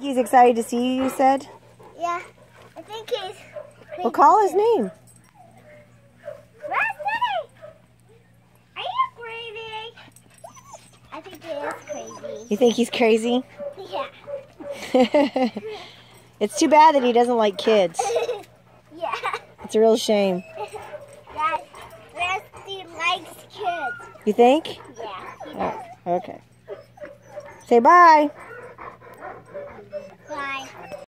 He's excited to see you, you said? Yeah. I think he's crazy. Well, call his name. Rusty! Are you crazy? I think he is crazy. You think he's crazy? Yeah. it's too bad that he doesn't like kids. yeah. It's a real shame. That Rusty likes kids. You think? Yeah, oh, okay. Say bye.